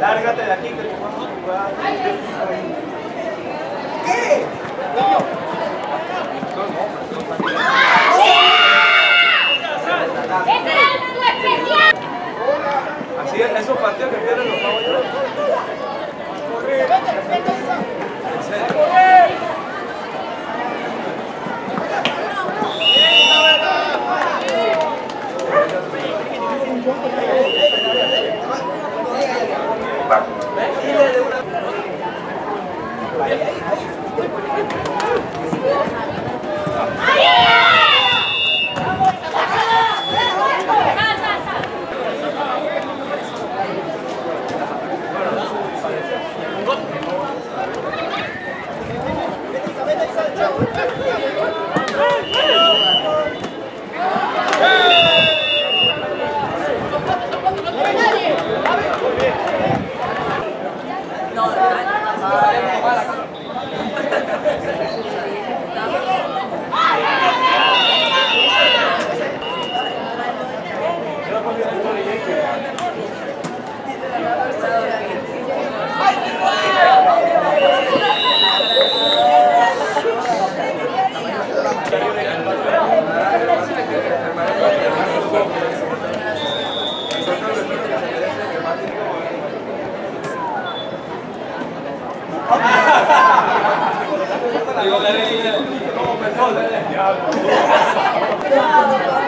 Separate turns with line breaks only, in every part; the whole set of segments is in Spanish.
Lárgate de aquí que te vamos a jugar. ¿Qué?
¡Ese era tu especial!
Así es, esos partidos que pierden los yo. En Thank
you. Sal, sal!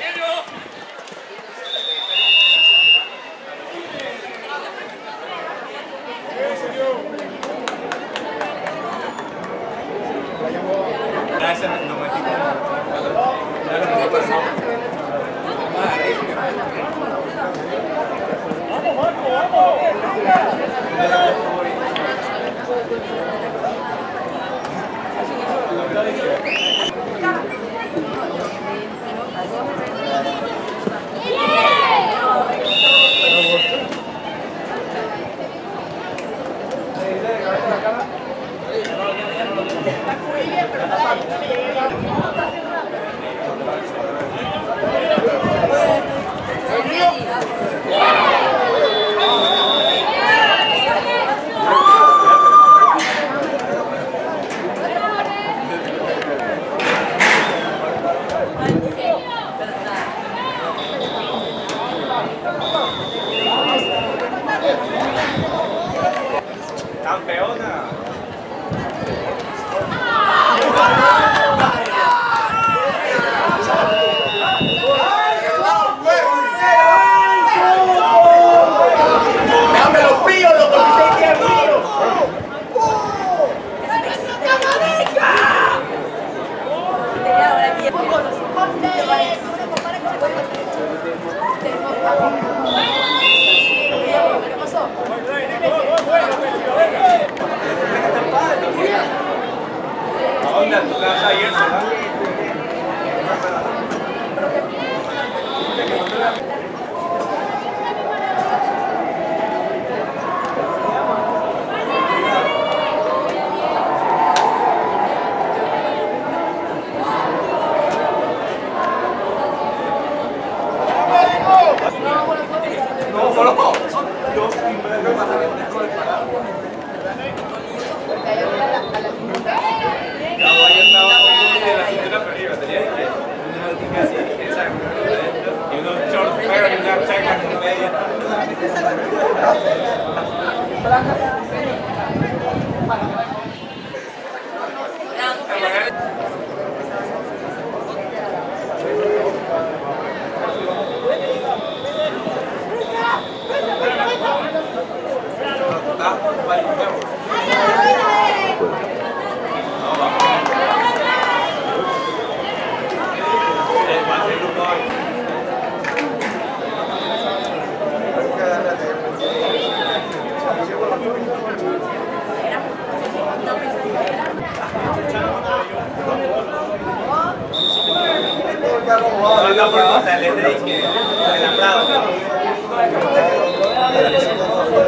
Daniel!
¿A dónde? ¿A tu casa ayer,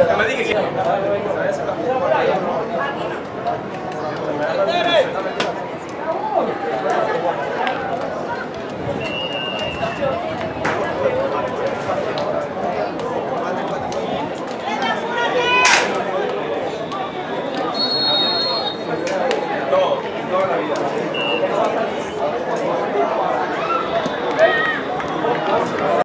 Que me diga que...